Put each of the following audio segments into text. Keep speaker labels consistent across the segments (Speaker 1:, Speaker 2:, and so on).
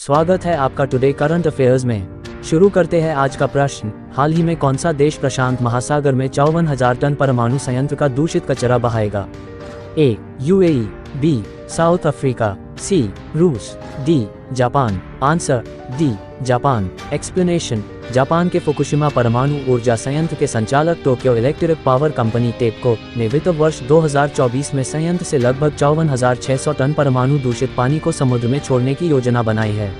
Speaker 1: स्वागत है आपका टुडे करंट अफेयर्स में। शुरू करते हैं आज का प्रश्न। हाल ही में कौन सा देश प्रशांत महासागर में चौवन हज़ार टन परमाणु संयंत्र का दूषित कचरा बहाएगा? A, UAE, B, South Africa. C रूस D Japan answer D Japan explanation Japan के फुकुशिमा परमाणु ऊर्जा संयंत्र के संचालक Tokyo Electric Power Company TEPCO ने वित्त वर्ष 2024 में संयंत्र से लगभग चौवन टन परमाणु दूषित पानी को समुद्र में छोड़ने की योजना बनाई है।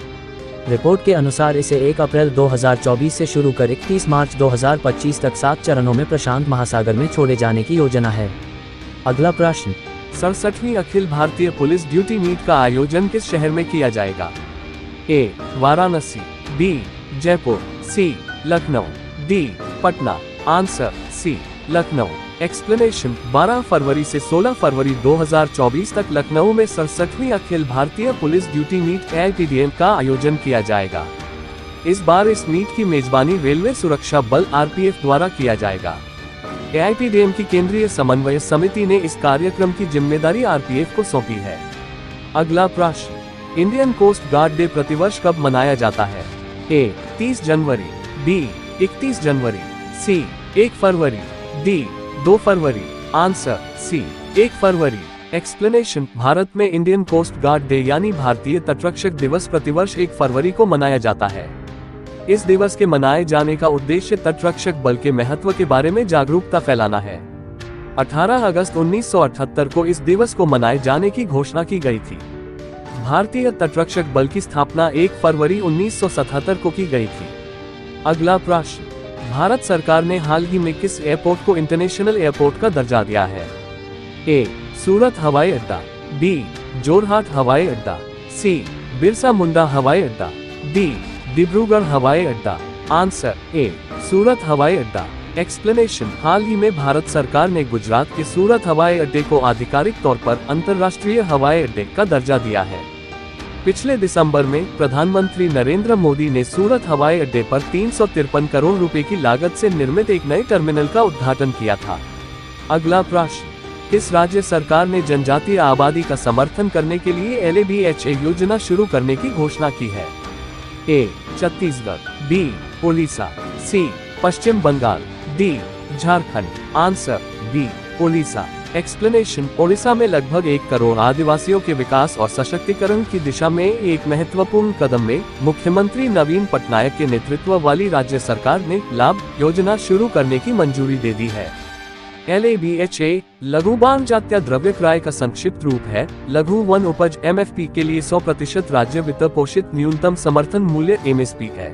Speaker 1: रिपोर्ट के अनुसार इसे 1 अप्रैल 2024 से शुरू कर 31 मार्च 2025 तक सात चरणों में प्रशांत महासागर में छोड़े जाने की योजना है। अगला प्रश्न
Speaker 2: सड़सठवीं Akhil Bharatiya police duty meet का आयोजन किस शहर में किया जाएगा? A, Varanasi, B, Jaipur, C, Lucknow, D, Patna, answer, C, Lucknow. Explanation 12 फरवरी से 16 फरवरी 2024 तक लखनऊ में सड़सठवीं Akhil Bharatiya police duty meet L का आयोजन किया जाएगा। इस बार इस मीट की मेजबानी रेलवे सुरक्षा बल आरपीएफ द्वारा किया जाएगा। ए की केंद्रीय समन्वय समिति ने इस कार्यक्रम की ज़िम्मेदारी आरपीएफ को सौंपी है। अगला प्रश्न, इंडियन कोस्ट गार्ड डे प्रतिवर्ष कब मनाया जाता है? ए 30 जनवरी, बी 31 जनवरी, सी 1 फरवरी, डी 2 फरवरी, आंसर, सी 1 फरवरी। एक्सप्लेनेशन, भारत में इंडियन कोस्ट गार्ड डे यानी भारतीय तटरक्षक दिवस प्रतिवर्ष 1 फरवरी को मनाया जाता है। इस दिवस के मनाए जाने का उद्देश्य तटरक्षक बल के महत्व के बारे में जागरूकता फैलाना है। 18 अगस्त 1978 को इस दिवस को मनाए जाने की घोषणा की गई थी। भारतीय तटरक्षक बल की स्थापना 1 फरवरी 1977 को की गई थी। अगला प्रश्न, भारत सरकार ने हाल ही में किस एयरपोर्ट को इंटरनेशनल एयरपोर्ट का दर्जा दिया है? ए, सूरत हवाई अड्डा, बी, जोरहाट हवाई अड्डा, सी, बिरसा मुंडा हवाई अड्डा, डी डिब्रूगढ़ हवाई अड्डा। आंसर, ए, सूरत हवाई अड्डा। एक्सप्लेनेशन हाल ही में भारत सरकार ने गुजरात के सूरत हवाई अड्डे को आधिकारिक तौर पर अंतर्राष्ट्रीय हवाई अड्डे का दर्जा दिया है। पिछले दिसंबर में प्रधानमंत्री नरेंद्र मोदी ने सूरत हवाई अड्डे पर तीन सौ तिरपन करोड़ रुपए की लागत से निर्मित एक नए टर्मिनल का उद्घाटन किया था। अगला प्रश्न, किस राज्य सरकार ने जनजातीय आबादी का समर्थन करने के लिए एल योजना शुरू करने की घोषणा की है? A Chhattisgarh B Odisha C Paschim Bengal D Jharkhand answer B Odisha explanation Odisha में लगभग एक करोड़ आदिवासियों के विकास और सशक्तिकरण की दिशा में एक महत्वपूर्ण कदम में मुख्यमंत्री नवीन पटनायक के नेतृत्व वाली राज्य सरकार ने लाभ योजना शुरू करने की मंजूरी दे दी है। L A B H A लघु बान जात्या द्रव्य क्राय का संक्षिप्त रूप है। लघु वन उपज एम एफ़ पी के लिए सौ प्रतिशत राज्य वित्त पोषित न्यूनतम समर्थन मूल्य एम एस पी है।